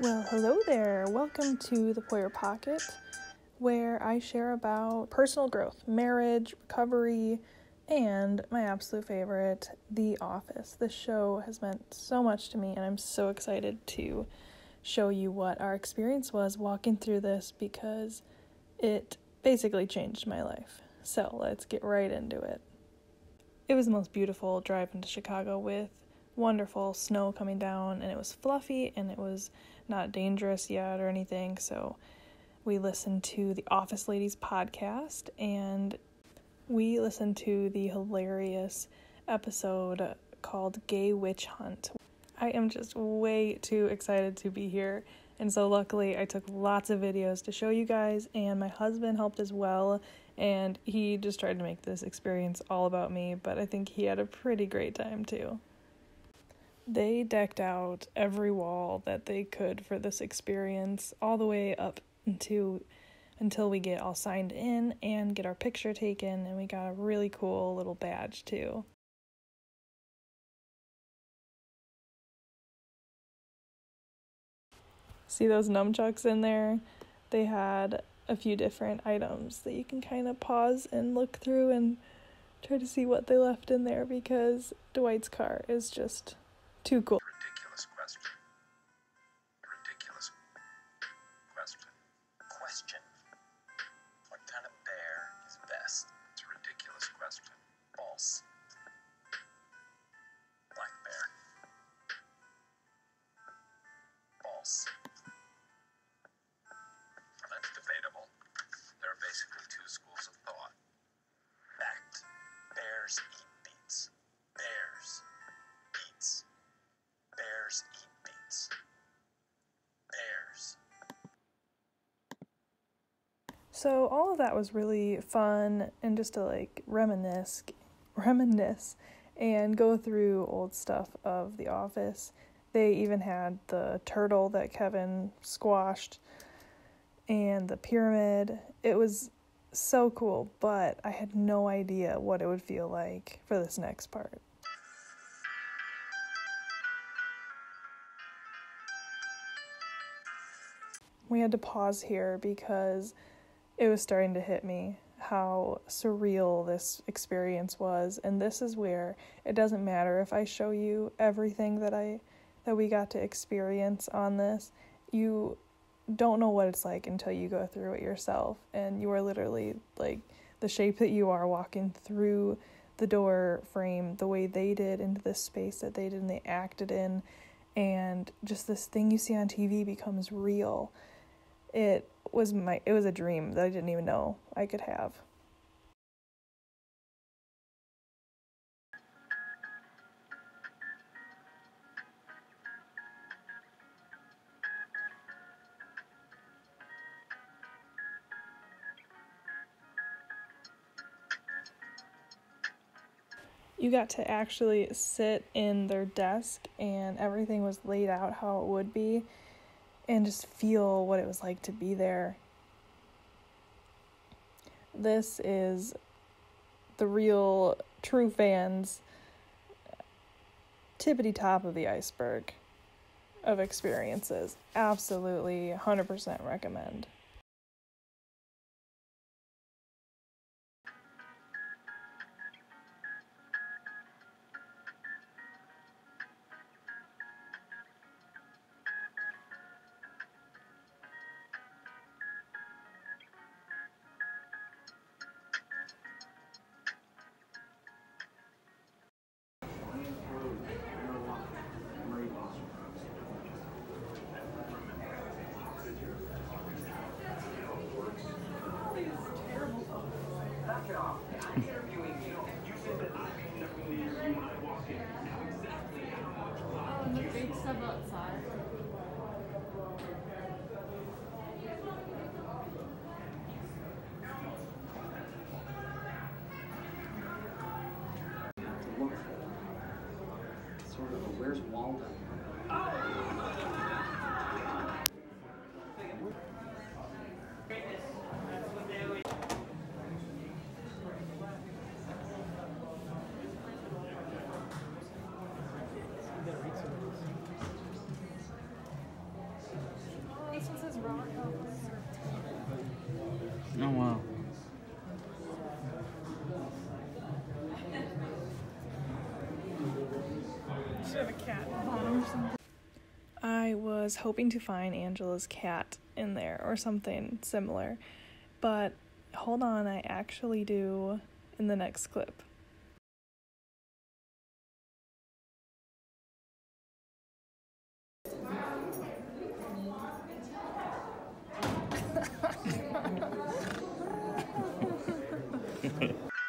Well, hello there. Welcome to the Poirier Pocket, where I share about personal growth, marriage, recovery, and my absolute favorite, The Office. This show has meant so much to me, and I'm so excited to show you what our experience was walking through this because it basically changed my life. So let's get right into it. It was the most beautiful drive into Chicago with wonderful snow coming down, and it was fluffy and it was not dangerous yet or anything. So we listened to the Office Ladies podcast and we listened to the hilarious episode called Gay Witch Hunt. I am just way too excited to be here. And so, luckily, I took lots of videos to show you guys, and my husband helped as well. And he just tried to make this experience all about me, but I think he had a pretty great time too. They decked out every wall that they could for this experience, all the way up into until we get all signed in and get our picture taken, and we got a really cool little badge too. See those nunchucks in there? They had a few different items that you can kind of pause and look through and try to see what they left in there because Dwight's car is just too cool. Ridiculous question. So all of that was really fun and just to like reminisce reminisce and go through old stuff of the office. They even had the turtle that Kevin squashed and the pyramid. It was so cool, but I had no idea what it would feel like for this next part. We had to pause here because it was starting to hit me how surreal this experience was and this is where it doesn't matter if I show you everything that I that we got to experience on this. You don't know what it's like until you go through it yourself and you are literally like the shape that you are walking through the door frame the way they did into this space that they did and they acted in and just this thing you see on TV becomes real. It was my it was a dream that I didn't even know I could have. You got to actually sit in their desk and everything was laid out how it would be and just feel what it was like to be there. This is the real true fans tippity top of the iceberg of experiences. Absolutely 100% recommend. Stuff outside. Sort of a where's Waldo? Was hoping to find Angela's cat in there or something similar, but hold on, I actually do in the next clip.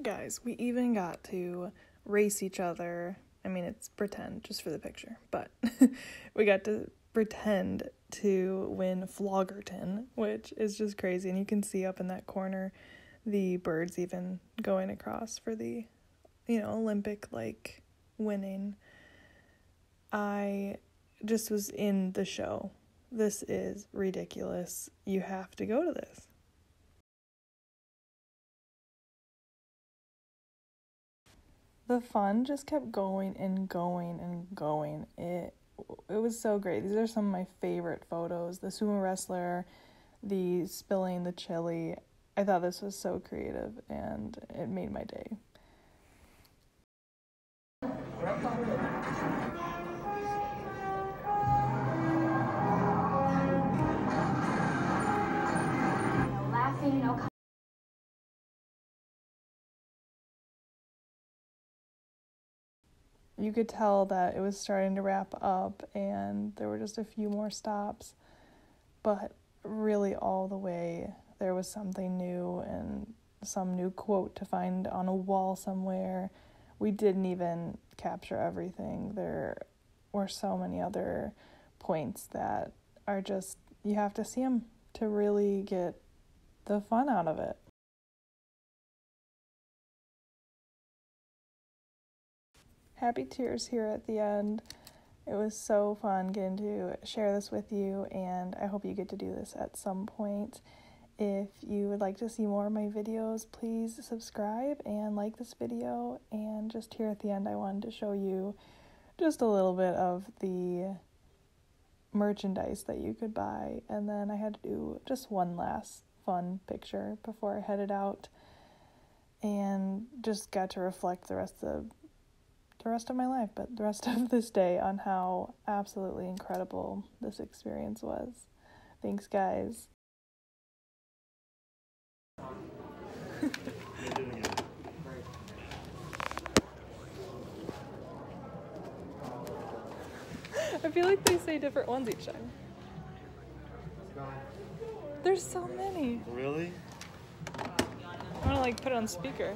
Guys, we even got to race each other. I mean, it's pretend just for the picture, but we got to pretend to win Flonkerton, which is just crazy. And you can see up in that corner the birds even going across for the, you know, Olympic like winning. I just was in the show. This is ridiculous. You have to go to this. The fun just kept going and going and going. It it was so great. These are some of my favorite photos. The sumo wrestler, the spilling the chili. I thought this was so creative and it made my day. No laughing, no you could tell that it was starting to wrap up and there were just a few more stops. But really, all the way, there was something new and some new quote to find on a wall somewhere. We didn't even capture everything. There were so many other points that are just, you have to see them to really get the fun out of it. Happy tears here at the end. It was so fun getting to share this with you, and I hope you get to do this at some point. If you would like to see more of my videos, please subscribe and like this video. And just here at the end, I wanted to show you just a little bit of the merchandise that you could buy. And then I had to do just one last fun picture before I headed out and just got to reflect the rest of the rest of my life, but the rest of this day on how absolutely incredible this experience was. Thanks, guys. I feel like they say different ones each time. There's so many. Really? I want to like put it on speaker.